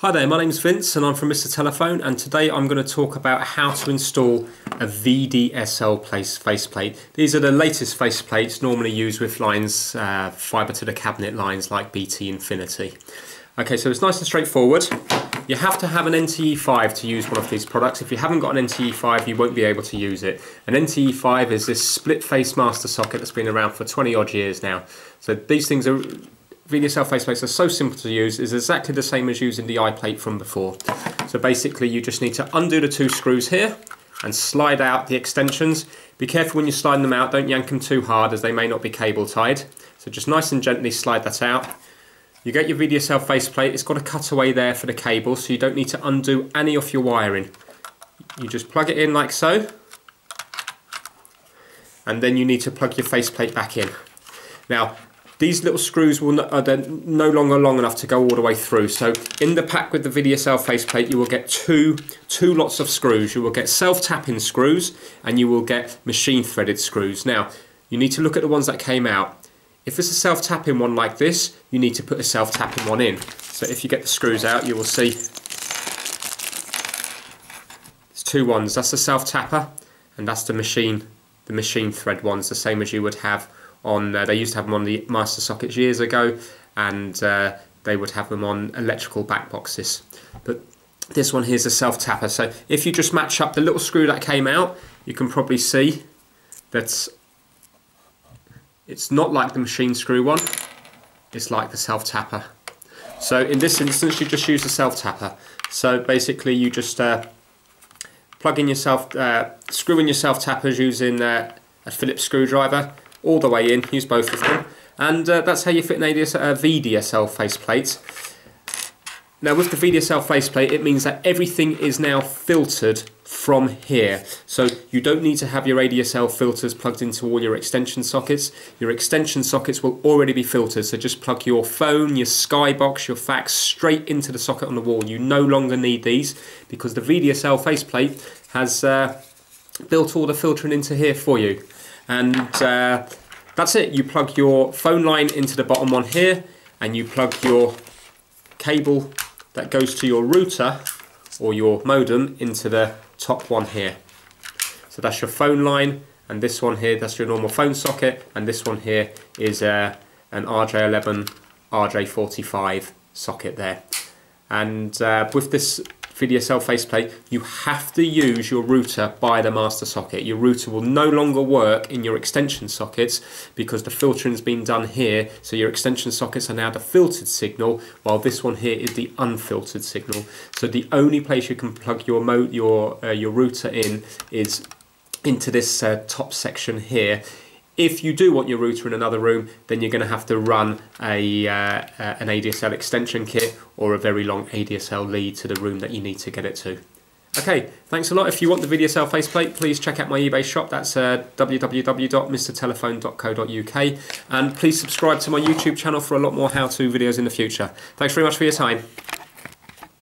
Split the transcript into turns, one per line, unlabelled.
Hi there, my name's Vince and I'm from Mr Telephone and today I'm going to talk about how to install a VDSL place faceplate. These are the latest faceplates normally used with lines, uh, fibre to the cabinet lines like BT Infinity. Okay, so it's nice and straightforward. You have to have an NTE5 to use one of these products. If you haven't got an NTE5, you won't be able to use it. An NTE5 is this split face master socket that's been around for 20 odd years now. So these things are VDSL faceplates are so simple to use, is exactly the same as using the iPlate from before. So basically you just need to undo the two screws here and slide out the extensions. Be careful when you're sliding them out, don't yank them too hard as they may not be cable tied. So just nice and gently slide that out. You get your VDSL faceplate, it's got a cutaway there for the cable so you don't need to undo any of your wiring. You just plug it in like so and then you need to plug your faceplate back in. Now these little screws will no, are no longer long enough to go all the way through. So in the pack with the VDSL faceplate, you will get two, two lots of screws. You will get self-tapping screws and you will get machine threaded screws. Now, you need to look at the ones that came out. If it's a self-tapping one like this, you need to put a self-tapping one in. So if you get the screws out, you will see there's two ones. That's the self-tapper and that's the machine, the machine thread ones, the same as you would have on. Uh, they used to have them on the master sockets years ago, and uh, they would have them on electrical back boxes. But this one here's a self tapper. So if you just match up the little screw that came out, you can probably see that it's not like the machine screw one. It's like the self tapper. So in this instance, you just use the self tapper. So basically, you just uh, plug in yourself, uh, screw in your self tappers using uh, a Phillips screwdriver all the way in, use both of them. And uh, that's how you fit an ADS, uh, VDSL faceplate. Now with the VDSL faceplate, it means that everything is now filtered from here. So you don't need to have your ADSL filters plugged into all your extension sockets. Your extension sockets will already be filtered. So just plug your phone, your Skybox, your fax straight into the socket on the wall. You no longer need these because the VDSL faceplate has uh, built all the filtering into here for you and uh, that's it. You plug your phone line into the bottom one here and you plug your cable that goes to your router or your modem into the top one here. So that's your phone line and this one here, that's your normal phone socket and this one here is uh, an RJ11, RJ45 socket there. And uh, with this VDSL faceplate, you have to use your router by the master socket. Your router will no longer work in your extension sockets because the filtering has been done here. So your extension sockets are now the filtered signal, while this one here is the unfiltered signal. So the only place you can plug your your uh, your router in is into this uh, top section here if you do want your router in another room, then you're going to have to run a, uh, uh, an ADSL extension kit or a very long ADSL lead to the room that you need to get it to. Okay, thanks a lot. If you want the VDSL faceplate, please check out my eBay shop. That's uh, www.mrtelephone.co.uk. And please subscribe to my YouTube channel for a lot more how-to videos in the future. Thanks very much for your time.